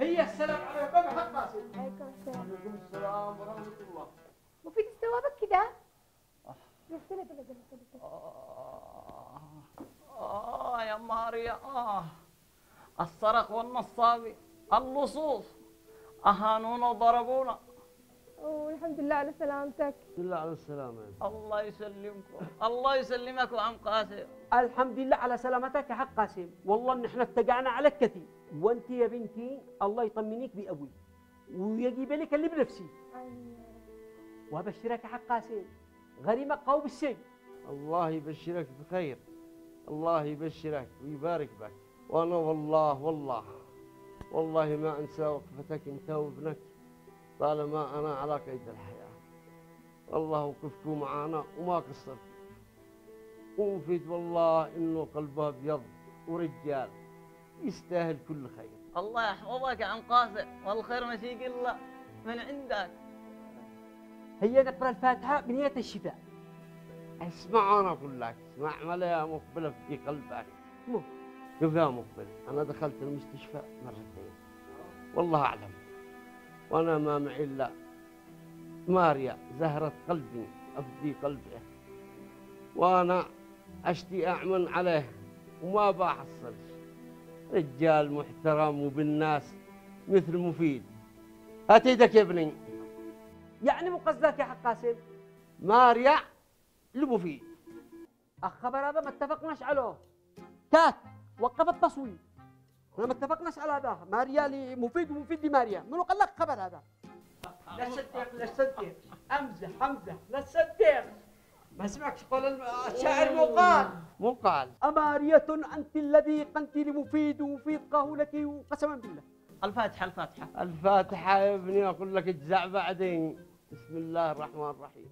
هي السلام عليكم. يا حق قاسم عليكم السلام. عليكم السلام ورحمة الله. مفيد استوابك كده؟ رسلة بلا رسلة آه, آه يا ماريا آه. السرق والنصابي اللصوص أهانونا وضربونا. والحمد لله على سلامتك. بالله على السلامة. الله يسلمكم. الله يسلمك وعم قاسم. الحمد لله على سلامتك يا حق قاسم. والله ان إحنا اتقعنا على الكثير وأنت يا بنتي الله يطمنيك بأبوي. ويجيب لك اللي بنفسي. وأبشرك يا حق قاسم. غريمك قوي بالسجن الله يبشرك بخير. الله يبشرك ويبارك بك. وأنا والله والله والله ما أنسى وقفتك أنت وابنك. طالما أنا على قيد الحياة. والله وقفتوا معانا وما قصرت. ومفيد والله إنه قلبه أبيض ورجال. يستاهل كل خير. الله يحفظك يا عم قاسم والخير ما فيك إلا من عندك. هيا نقرا الفاتحة بنية الشفاء. اسمع أنا أقول لك. اسمع ملا يا مقبلة في قلبك. مو. شوف يا مقبل أنا دخلت المستشفى مرتين. والله أعلم. وأنا ما معي الا ماريا زهرة قلبي افدي قلبه وأنا أشتي أعمل عليه وما بحصلش رجال محترم وبالناس مثل مفيد. هات إيدك يا ابني. يعني مو قصدك يا حق قاسم؟ ماريا لمفيد الخبر هذا ما اتفقناش عليه. كات وقف التصوير إحنا ما اتفقناش على هذا. ماريا لمفيد ومفيد لماريا. منو قال لك خبر هذا؟ لا تصدق لا تصدق امزح امزح لا تصدق ما سمعكش قول الشاعر مو قال مو قال أمارية أنت الذي قنت لمفيد ومفيد قاه لك وقسما بالله. الفاتحة الفاتحة. الفاتحة يا ابني أقول لك اجزع بعدين. بسم الله الرحمن الرحيم.